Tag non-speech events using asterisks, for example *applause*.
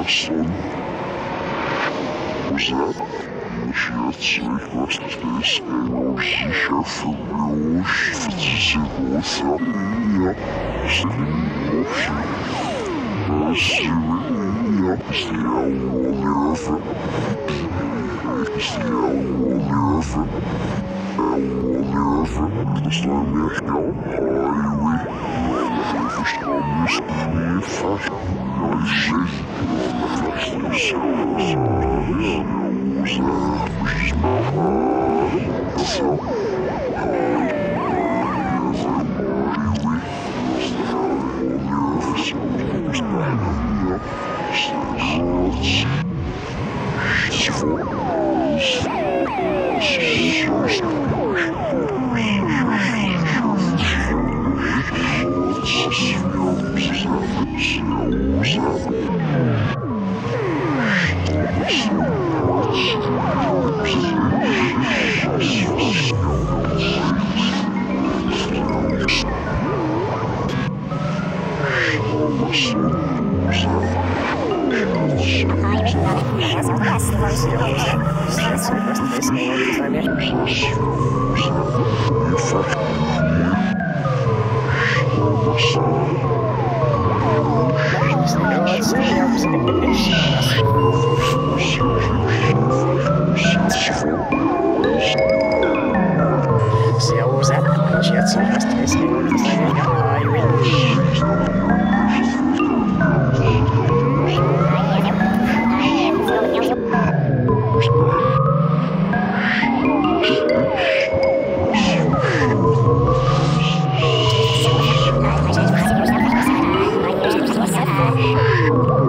son. Was that? Начинается их властей энергии шефа Брюш, Фатизироса, я, Сливовши, Сливия, Сделал Лерфа, Сделал Лерфа, Лерфа, Достоин Мехгал, Хайуи, Verstanden ist nie fast, ja, Ich sehe, Servus, Abklatsch, jetzt so fast, deswegen, das ist ja, ich will. Oh! *laughs*